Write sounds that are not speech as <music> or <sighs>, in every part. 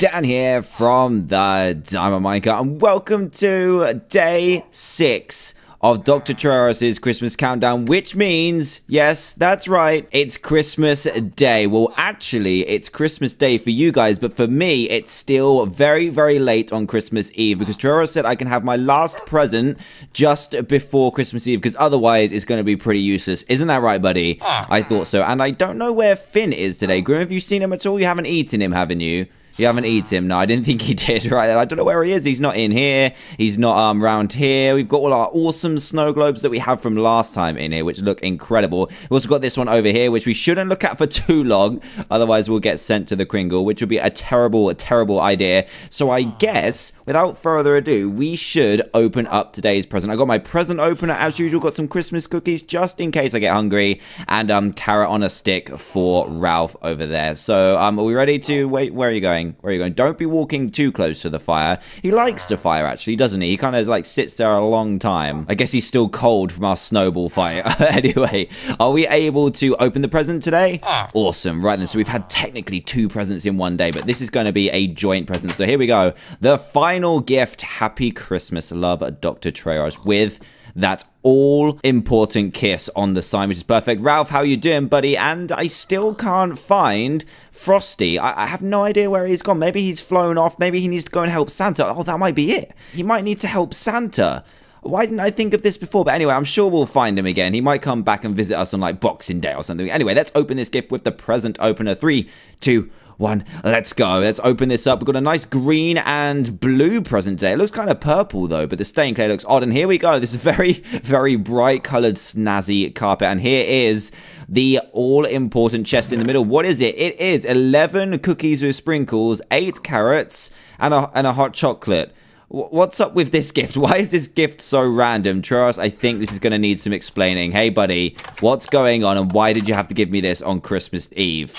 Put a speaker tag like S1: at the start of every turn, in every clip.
S1: Dan here from the Diamond Minecart, and welcome to day six of Dr. Trayaurus's Christmas countdown, which means, yes, that's right, it's Christmas Day. Well, actually, it's Christmas Day for you guys, but for me, it's still very, very late on Christmas Eve because Trayaurus said I can have my last present just before Christmas Eve because otherwise it's going to be pretty useless. Isn't that right, buddy? Ah. I thought so. And I don't know where Finn is today. Grim, have you seen him at all? You haven't eaten him, haven't you? You haven't eaten him. No, I didn't <laughs> think he did. Right, I don't know where he is. He's not in here. He's not um around here. We've got all our awesome snow globes that we had from last time in here, which look incredible. We've also got this one over here, which we shouldn't look at for <laughs> too long, otherwise we'll get sent to the Kringle, which would be a terrible, a terrible idea. So I guess, without further ado, we should open up today's present. I got my present opener as usual. Got some Christmas cookies just in case I get hungry, and um carrot on a stick for Ralph over there. So um, are we ready to wait? Where are you going? Where are you going? Don't be walking too close to the fire. He likes the fire, actually, doesn't he? He kind of like sits there a long time. I guess he's still cold from our snowball fight. <laughs> anyway, are we able to open the present today? Ah. Awesome. Right then, so we've had technically two presents in one day, but this is going to be a joint present. So here we go. The final gift. Happy Christmas, love, Dr. Trayaurus, with that all important kiss on the sign, which is perfect. Ralph, how you doing, buddy? And I still can't find Frosty. I, I, have no idea where he's gone. Maybe he's flown off. Maybe he needs to go and help Santa. Oh, that might be it. He might need to help Santa. Why didn't I think of this before? But anyway, I'm sure we'll find him again. He might come back and visit us on like Boxing Day or something. Anyway, let's open this gift with the present opener. Three, two, one. Let's go. Let's open this up. We've got a nice green and blue present today. It looks kind of purple though, but the stain clay looks odd. And here we go. This is very, <laughs> very bright colored snazzy carpet. And here is the all important chest in the middle. What is it? It is 11 cookies with sprinkles, 8 carrots, and a, and a hot chocolate. What's up with this gift? <laughs> Why is this gift so random? Trayaurus, I think this is going to need some explaining. Hey, buddy, what's going on and why did you have to give me this on Christmas Eve?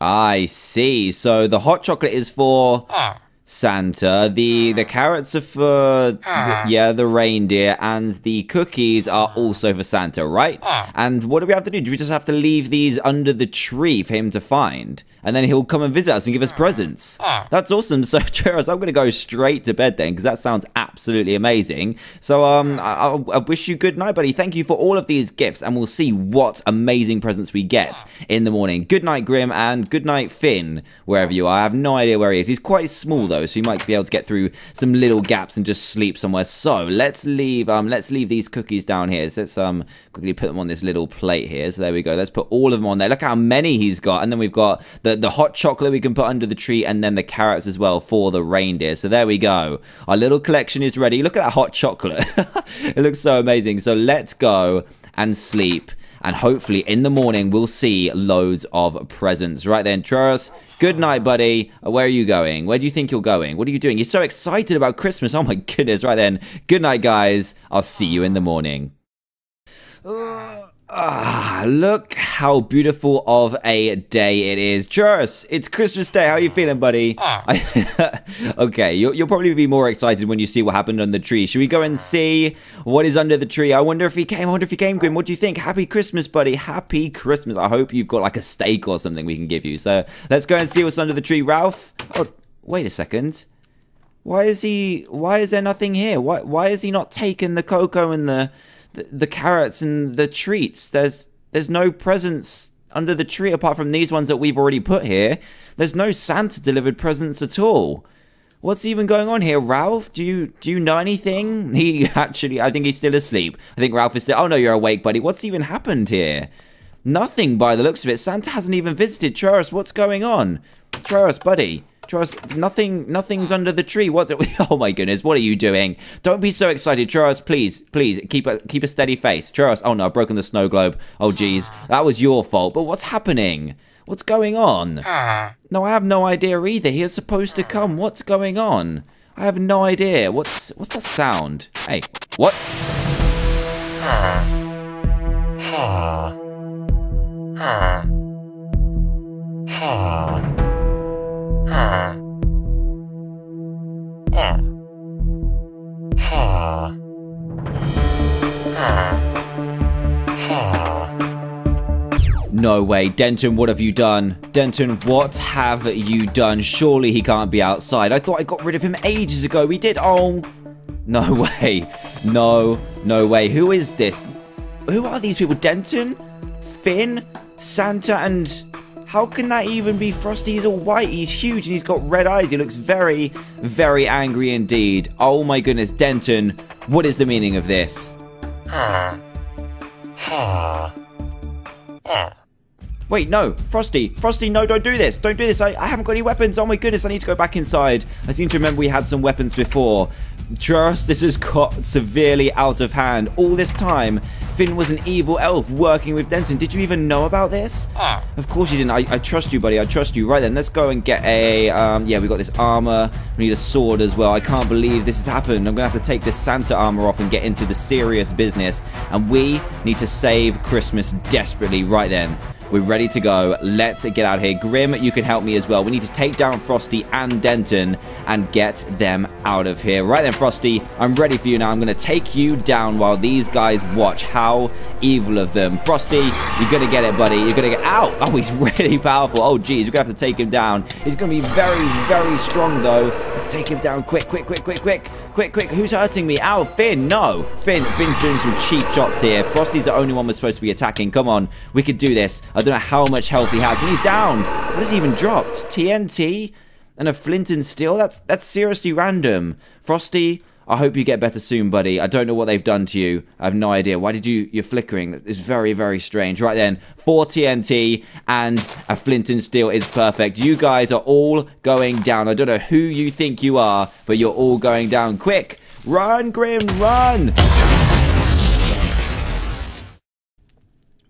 S1: I see. So the hot chocolate is for ah. Santa. The hmm. the carrots are for the, hmm. yeah the reindeer, and the cookies are hmm. also for Santa, right? And what do we have to do? Do we just have to leave these under the tree for him to find, and then he'll come and visit us and give us presents? That's awesome. <laughs> So, Trayaurus, I'm going to go straight to bed then because that sounds absolutely amazing. So, um, I, I wish you good night, buddy. Thank you for all of these gifts, and we'll see what amazing presents we get in the morning. Good night, Grim, and good night, Finn, wherever you are. I have no idea where he is. He's quite small though so you might be able to get through some little gaps and just sleep somewhere. So let's leave um let's leave these cookies down here. So let's um quickly put them on this little plate here. So there we go. Let's put all of them on there. Look how many he's got. And then we've got the, the hot chocolate we can put under the tree and then the carrots as well for the reindeer. So there we go. Our little collection is ready. Look at that hot chocolate. <laughs> it looks so amazing. So let's go and sleep and hopefully in the morning we'll see loads of presents. Right then, Trayaurus, good night, buddy. Where are you going? Where do you think you're going? What are you doing? You're so excited about Christmas. Oh my goodness. Right then, good night, guys. I'll see you in the morning. Ah, look how beautiful of a day it is. Trayaurus, it's Christmas Day. How are you feeling, buddy? Ah. <laughs> okay, you'll, you'll probably be more excited when you see what happened on the tree. Should we go and see what is under the tree? I wonder if he came. I wonder if he came, Grim. What do you think? Happy Christmas, buddy. Happy Christmas. I hope you've got like a steak or something we can give you. So let's go and see what's under the tree. Ralph? Oh, wait a second. Why is he... Why is there nothing here? Why, why is he not taken the cocoa and the the, carrots and the treats. There's there's no presents under the tree apart from these ones that we've already put here. There's no Santa delivered presents at all. What's even going on here, Ralph? Do you do you know anything? He <laughs> actually, I think he's still asleep. I think Ralph is still. Oh no, you're awake, buddy. What's even happened here? Nothing by the looks of it. Santa hasn't even visited Trayaurus. What's going on? Trayaurus, buddy. Trayaurus, nothing, nothing's under the tree. What? <laughs> Oh my goodness, what are you doing? Don't be so excited, Trayaurus. Please, please keep a keep a steady face, Trayaurus. Oh no, I've broken the snow globe. Oh geez, <sighs> that was your fault. But what's happening? What's going on? Ah. No, I have no idea either. He is supposed to come. What's going on? I have no idea. What's what's that sound? Hey, what? Ah. Ah. No way. Denton, what have you done? Denton, what have you done? Surely he can't be outside. I thought I got rid of him ages ago. We did. Oh, no <laughs> way. No, no way. Who is this? Who are these people? Denton? Finn? Santa and... How can that even be Frosty? He's all white, he's huge, and he's got red eyes. He looks very, very angry indeed. Oh my goodness, Denton, what is the meaning of this? Wait, no, Frosty, Frosty, no, don't do this, don't do this, I, I haven't got any weapons, oh my goodness, I need to go back inside. I seem to remember we had some weapons before. Trust, this has got severely out of hand. All this time, Finn was an evil elf working with Denton. Did you even know about this? Ah. Of course you didn't. I, I, trust you, buddy. I trust you. Right then, let's go and get a, um, yeah, we got this armor. We need a sword as well. I can't believe this has happened. I'm going to have to take this Santa armor off and get into the serious business. And we need to save Christmas desperately right then. We're ready to go. Let's get out here. Grim, you can help me as well. We need to take down Frosty and Denton and get them out of here. Right then, Frosty, I'm ready for you now. I'm going to take you down while these guys watch. How evil of them. Frosty, you're going to get it, buddy. You're going to get out. <laughs> Oh, he's really powerful. Oh, geez, we're going to have to take him down. He's going to be very, very strong, though. Let's take him down quick, quick, quick, quick, quick. Quick, quick. Who's hurting me? Ow, Finn. No. Finn, Finn's doing some cheap shots here. Frosty's the only one we're supposed to be attacking. Come on. We could do this. I don't know how much health he has. And he's down. What has he even dropped? TNT? And a flint and steel? That's, that's seriously random. Frosty, I hope you get better soon, buddy. I don't know what they've done to you. I have no idea. Why did you... You're flickering. It's very, very strange. Right then, 4 TNT and a flint and steel is perfect. You guys are all going down. I don't know who you think you are, but you're all going down. Quick! Run, Grim, run!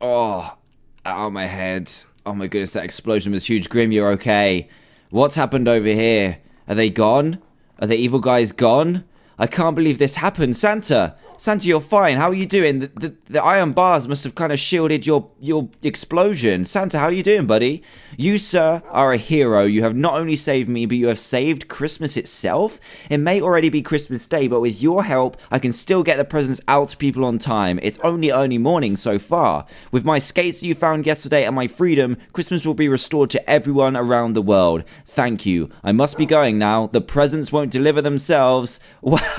S1: Oh, of my head. Oh my goodness, that explosion was huge. Grim, you're okay. What's happened over here? Are they gone? Are the evil guys gone? I can't believe this happened. Santa, Santa, you're fine. How are you doing? The, the, the, iron bars must have kind of shielded your, your explosion. Santa, how are you doing, buddy? You, sir, are a hero. You have not only saved me, but you have saved Christmas itself. It may already be Christmas Day, but with your help, I can still get the presents out to people on time. It's only early morning so far. With my skates that you found yesterday and my freedom, Christmas will be restored to everyone around the world. Thank you. I must be going now. The presents won't deliver themselves. <laughs>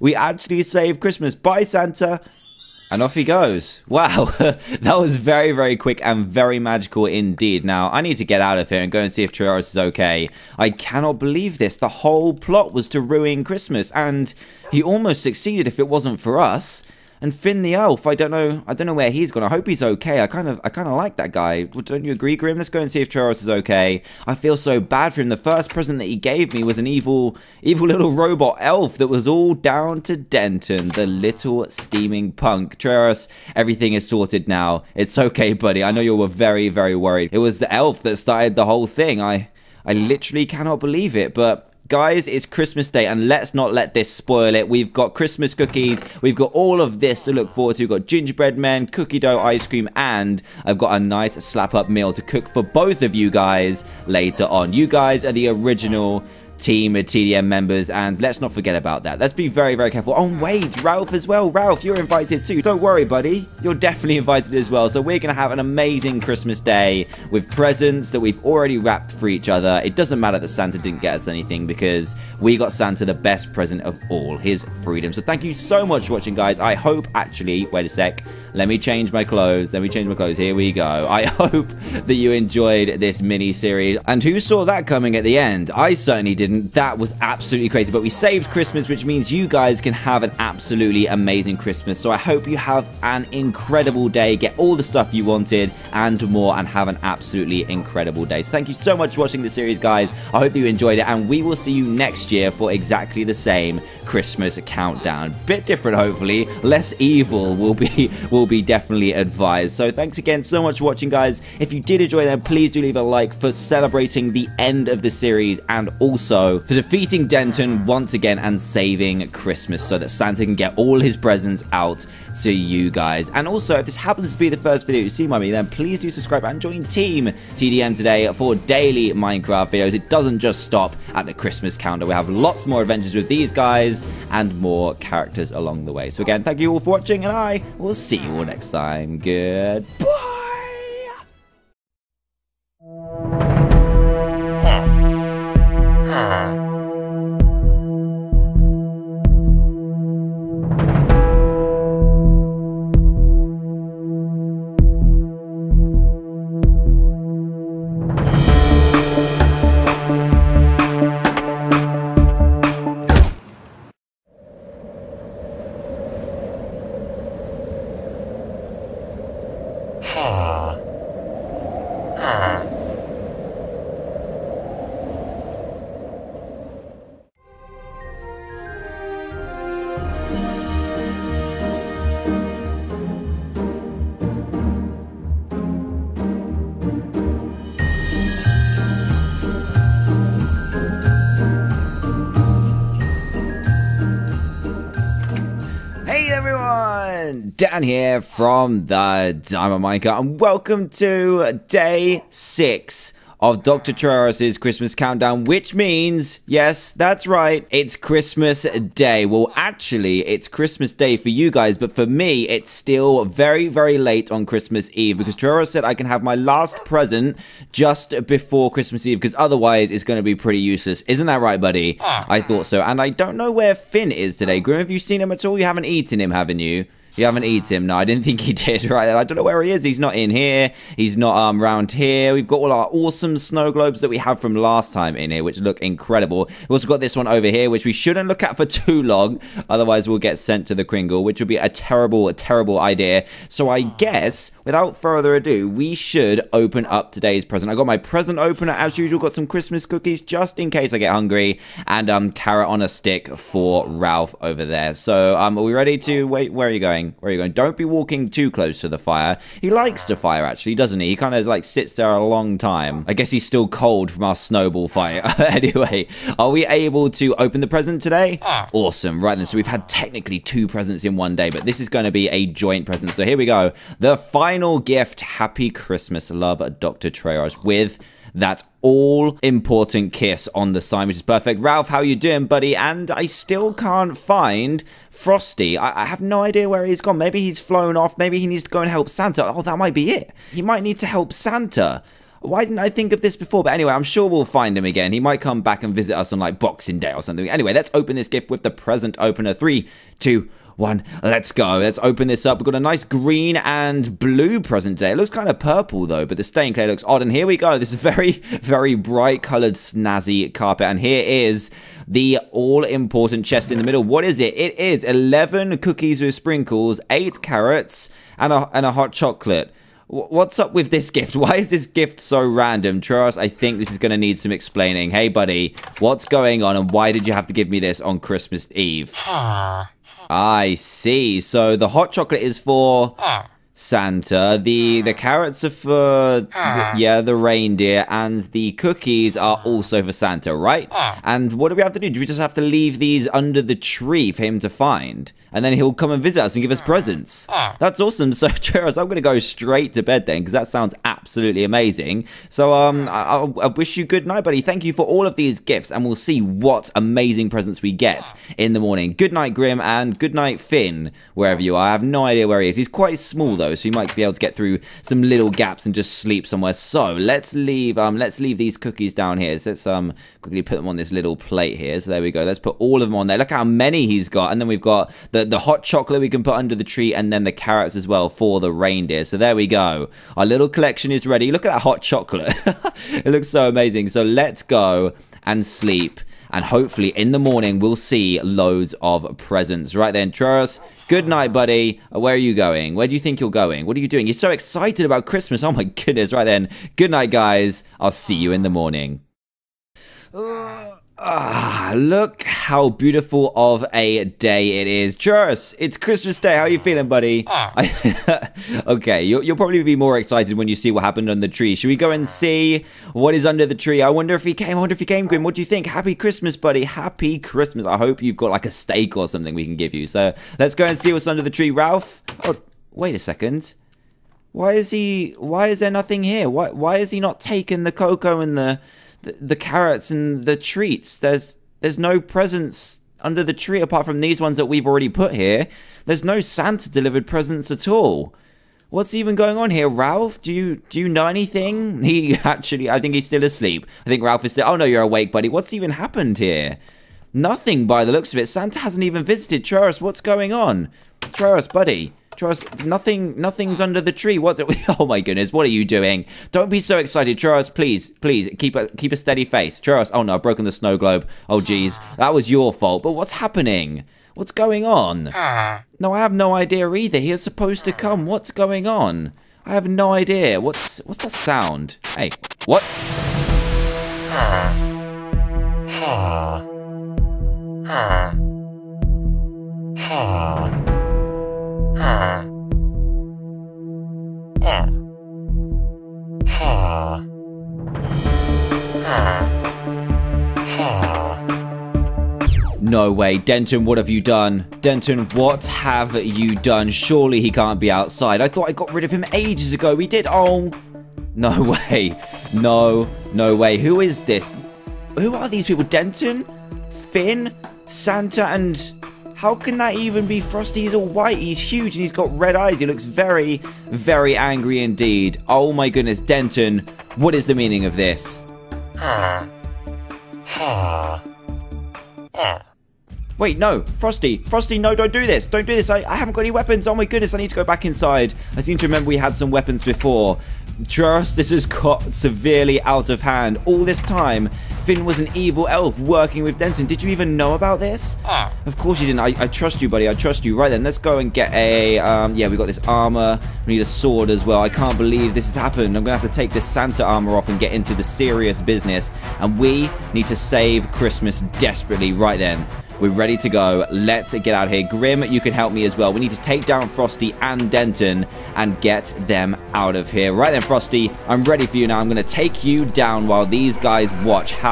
S1: we actually saved Christmas. Bye, Santa. And off he goes. Wow, <laughs> that was very, very quick and very magical indeed. Now, I need to get out of here and go and see if Trayaurus is okay. I cannot believe this. The whole plot was to ruin Christmas, and he almost succeeded if it wasn't for us. And Finn the elf, I don't know, I don't know where he's gone. I hope he's okay. I kind of, I kind of like that guy. Don't you agree, Grim? Let's go and see if Trayaurus is okay. I feel so bad for him. The first present that he gave me was an evil, evil little robot elf that was all down to Denton, the little scheming punk. Trayaurus, everything is sorted now. It's okay, buddy. I know you were very, very worried. It was the elf that started the whole thing. I, I literally cannot believe it, but Guys, it's Christmas Day, and let's not let this spoil it. We've got Christmas cookies, we've got all of this to look forward to. We've got gingerbread men, cookie dough ice cream, and I've got a nice slap up meal to cook for both of you guys later on. You guys are the original team of TDM members, and let's not forget about that. Let's be very, very careful. Oh, wait, Ralph as well. Ralph, you're invited too. Don't worry, buddy. You're definitely invited as well. So we're going to have an amazing Christmas day with presents that we've already wrapped for each other. It doesn't matter that Santa didn't get us anything because we got Santa the best present of all, his freedom. So thank you so much for watching, guys. I hope, actually, wait a sec. Let me change my clothes. Let me change my clothes. Here we go. I <laughs> hope that you enjoyed this mini series. And who saw that coming at the end? I certainly didn't. That was absolutely crazy. But we saved Christmas, which means you guys can have an absolutely amazing Christmas. So I hope you have an incredible day. Get all the stuff you wanted and more and have an absolutely incredible day. So thank you so much for watching the series, guys. I hope you enjoyed it. And we will see you next year for exactly the same Christmas countdown. Bit different, hopefully. Less evil will be <laughs> will be definitely advised. So thanks again so much for watching, guys. If you did enjoy that, please do leave a like for celebrating the end of the series and also for defeating Denton once again and saving Christmas so that Santa can get all his presents out to you guys. And also, if this happens to be the first video you see by me, then please do subscribe and join Team TDM today for daily Minecraft videos. It doesn't just stop at the Christmas calendar. We have lots more adventures with these guys and more characters along the way. So again, thank you all for watching, and I will see you all next time. Goodbye. Everyone! Dan here from the Diamond Miner, and welcome to day six of Dr. Trayaurus' Christmas Countdown, which means, yes, that's right, it's Christmas Day. Well, actually, it's Christmas Day for you guys, but for me, it's still very, very late on Christmas Eve because Trayaurus said I can have my last present just before Christmas Eve because otherwise it's going to be pretty useless. Isn't that right, buddy? Ah. I thought so. And I don't know where Finn is today. Grim, have you seen him at all? You haven't eaten him, haven't you? You haven't eaten him. No, I didn't <laughs> think he did. Right, I don't know where he is. He's not in here. He's not um around here. We've got all our awesome snow globes that we have from last time in here, which look incredible. We've also got this one over here, which we shouldn't look at for <laughs> too long, otherwise we'll get sent to the Kringle, which would be a terrible, a terrible idea. So I guess, without further ado, we should open up today's present. I got my present opener as usual. Got some Christmas cookies just in case I get hungry, and um carrot on a stick for Ralph over there. So um, are we ready to wait? Where are you going? Where are you going? Don't be walking too close to the fire. He likes to fire, actually, doesn't he? He kind of like sits there a long time. I guess he's still cold from our snowball fight. <laughs> anyway, are we able to open the present today? Ah. Awesome. Right then, so we've had technically two presents in one day, but this is going to be a joint present. So here we go. The final gift. Happy Christmas, love, Dr. Trayaurus, with that all important kiss on the sign, which is perfect. Ralph, how you doing, buddy? And I still can't find Frosty. I, I, have no idea where he's gone. Maybe he's flown off. Maybe he needs to go and help Santa. Oh, that might be it. He might need to help Santa. Why didn't I think of this before? But anyway, I'm sure we'll find him again. He might come back and visit us on like Boxing Day or something. Anyway, let's open this gift with the present opener. Three, two, one. Let's go. Let's open this up. We've got a nice green and blue present today. It looks kind of purple though, but the stain clay looks odd. And here we go. This is very, <laughs> very bright colored snazzy carpet. And here is the all important chest in the middle. What is it? It is 11 cookies with sprinkles, 8 carrots, and a, and a hot chocolate. What's up with this gift? <laughs> Why is this gift so random? Trayaurus, I think this is going to need some explaining. Hey, buddy, what's going on and why did you have to give me this on Christmas Eve? I see. So the hot chocolate is for ah. Santa. The hmm. the carrots are for the, hmm. yeah the reindeer, and the cookies are hmm. also for Santa, right? And what do we have to do? Do we just have to leave these under the tree for him to find, and then he'll come and visit us and give us presents? That's awesome. <laughs> So, Trayaurus, I'm gonna go straight to bed then, because that sounds absolutely amazing. So, um, I, I wish you good night, buddy. Thank you for all of these gifts, and we'll see what amazing presents we get in the morning. Good night, Grim, and good night, Finn, wherever you are. I have no idea where he is. He's quite small though so you might be able to get through some little gaps and just sleep somewhere. So let's leave um let's leave these cookies down here. So let's um quickly put them on this little plate here. So there we go. Let's put all of them on there. Look how many he's got. And then we've got the, the hot chocolate we can put under the tree and then the carrots as well for the reindeer. So there we go. Our little collection is ready. Look at that hot chocolate. <laughs> it looks so amazing. So let's go and sleep and hopefully in the morning we'll see loads of presents. Right then, Trayaurus, good night, buddy. Where are you going? Where do you think you're going? What are you doing? You're so excited about Christmas. Oh my goodness. Right then, good night, guys. I'll see you in the morning. Ah, look how beautiful of a day it is. Trayaurus, it's Christmas Day. How are you feeling, buddy? <laughs> okay, you'll, you'll, probably be more excited when you see what happened on the tree. Should we go and see what is under the tree? I wonder if he came. I wonder if he came, Grim. What do you think? Happy Christmas, buddy. Happy Christmas. I hope you've got like a steak or something we can give you. So let's go and see what's under the tree. Ralph? Oh, wait a second. Why is he... Why is there nothing here? Why, why is he not taking the cocoa and the the, carrots and the treats. There's there's no presents under the tree apart from these ones that we've already put here. There's no Santa delivered presents at all. What's even going on here, Ralph? Do you do you know anything? He <laughs> actually, I think he's still asleep. I think Ralph is still. Oh no, you're awake, buddy. What's even happened here? Nothing by the looks of it. Santa hasn't even visited Trayaurus. What's going on? Trayaurus, buddy. Trayaurus, nothing, nothing's under the tree. What? Oh my goodness, what are you doing? Don't be so excited, Trayaurus. Please, please keep a keep a steady face, Trayaurus. Oh no, I've broken the snow globe. Oh geez, that was your fault. But what's happening? What's going on? No, I have no idea either. He is supposed to come. What's going on? I have no idea. What's what's that sound? Hey, what? No way. Denton, what have you done? Denton, what have you done? Surely he can't be outside. I thought I got rid of him ages ago. We did. Oh, <laughs> no way. No, no way. Who is this? Who are these people? Denton? Finn? Santa and... How can that even be Frosty? He's all white, he's huge, and he's got red eyes. He looks very, very angry indeed. Oh my goodness, Denton, what is the meaning of this? Wait, no, Frosty, Frosty, no, don't do this, don't do this, I, I haven't got any weapons, oh my goodness, I need to go back inside. I seem to remember we had some weapons before. Trust, this has got severely out of hand. All this time, Finn was an evil elf working with Denton. Did you even know about this? Ah. Of course you didn't. I, I, trust you, buddy. I trust you. Right then, let's go and get a, um, yeah, we got this armor. We need a sword as well. I can't believe this has happened. I'm going to have to take this Santa armor off and get into the serious business. And we need to save Christmas desperately right then. We're ready to go. Let's get out of here. Grim, you can help me as well. We need to take down Frosty and Denton and get them out of here. Right then, Frosty, I'm ready for you now. I'm going to take you down while these guys watch how